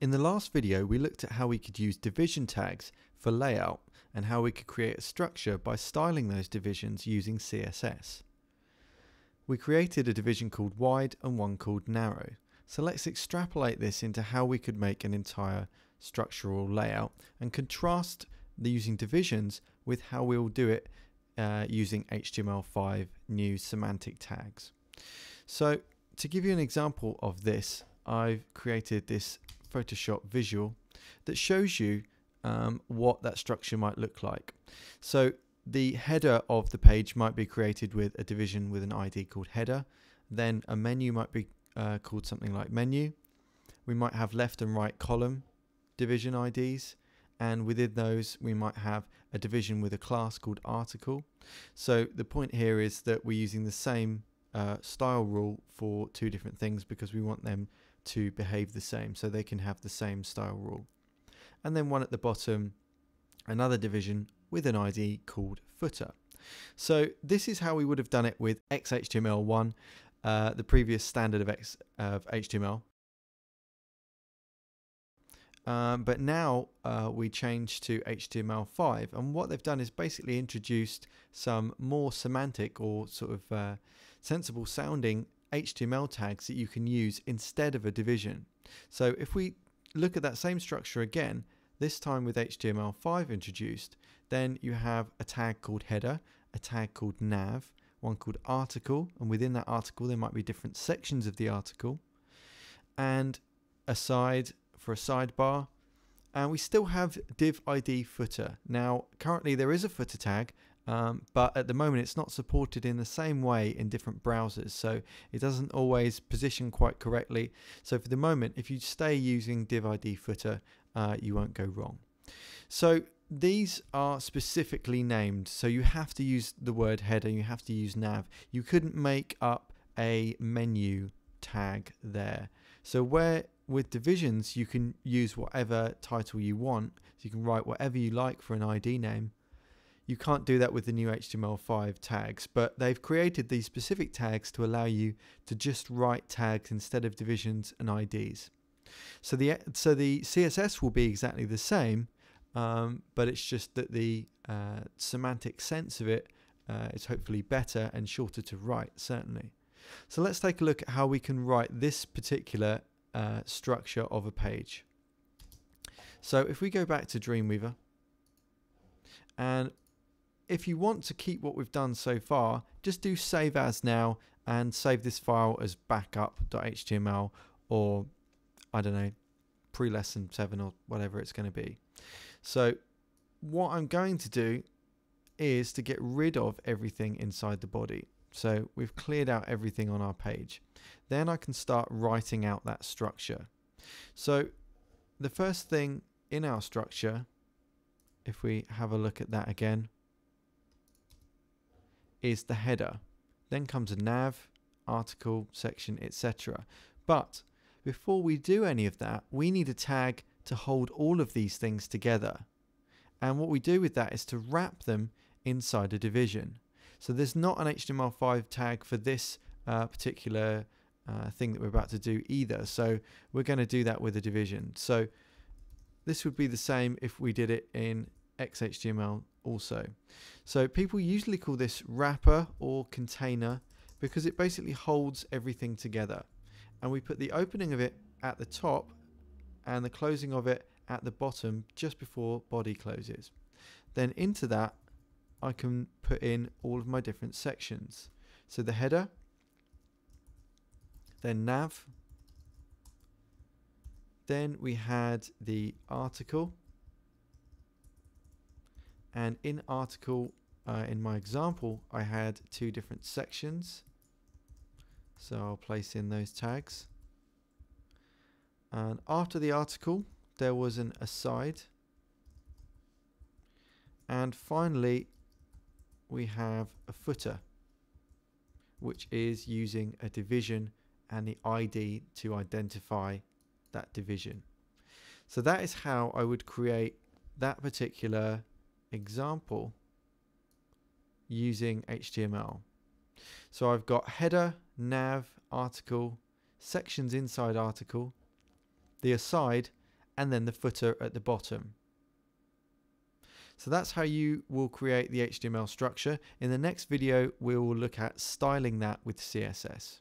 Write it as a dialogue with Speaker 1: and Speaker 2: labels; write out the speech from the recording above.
Speaker 1: In the last video, we looked at how we could use division tags for layout and how we could create a structure by styling those divisions using CSS. We created a division called wide and one called narrow. So let's extrapolate this into how we could make an entire structural layout and contrast the using divisions with how we'll do it uh, using HTML5 new semantic tags. So to give you an example of this, I've created this Photoshop visual that shows you um, what that structure might look like. So the header of the page might be created with a division with an ID called header. Then a menu might be uh, called something like menu. We might have left and right column division IDs. And within those, we might have a division with a class called article. So the point here is that we're using the same uh, style rule for two different things because we want them to behave the same so they can have the same style rule. And then one at the bottom, another division with an ID called footer. So this is how we would have done it with XHTML1, uh, the previous standard of, X, of HTML. Um, but now uh, we change to HTML5 and what they've done is basically introduced some more semantic or sort of uh, sensible sounding HTML tags that you can use instead of a division. So if we look at that same structure again, this time with HTML5 introduced, then you have a tag called header, a tag called nav, one called article, and within that article there might be different sections of the article, and aside for a sidebar, and we still have div ID footer. Now currently there is a footer tag, um, but at the moment it's not supported in the same way in different browsers so it doesn't always position quite correctly. So for the moment if you stay using div id footer uh, you won't go wrong. So these are specifically named so you have to use the word header you have to use nav. You couldn't make up a menu tag there. So where with divisions you can use whatever title you want. So you can write whatever you like for an id name you can't do that with the new HTML5 tags, but they've created these specific tags to allow you to just write tags instead of divisions and IDs. So the so the CSS will be exactly the same, um, but it's just that the uh, semantic sense of it uh, is hopefully better and shorter to write, certainly. So let's take a look at how we can write this particular uh, structure of a page. So if we go back to Dreamweaver, and if you want to keep what we've done so far, just do save as now and save this file as backup.html or I don't know, pre-lesson 7 or whatever it's going to be. So what I'm going to do is to get rid of everything inside the body. So we've cleared out everything on our page. Then I can start writing out that structure. So the first thing in our structure, if we have a look at that again, is the header. Then comes a nav, article, section, etc. But before we do any of that, we need a tag to hold all of these things together. And what we do with that is to wrap them inside a division. So there's not an HTML5 tag for this uh, particular uh, thing that we're about to do either. So we're going to do that with a division. So this would be the same if we did it in XHTML also. So people usually call this wrapper or container because it basically holds everything together. And we put the opening of it at the top and the closing of it at the bottom just before body closes. Then into that I can put in all of my different sections. So the header, then nav, then we had the article, and in article uh, in my example I had two different sections. So I'll place in those tags. And after the article there was an aside. And finally we have a footer which is using a division and the ID to identify that division. So that is how I would create that particular example using HTML. So I've got header, nav, article, sections inside article, the aside, and then the footer at the bottom. So that's how you will create the HTML structure. In the next video, we will look at styling that with CSS.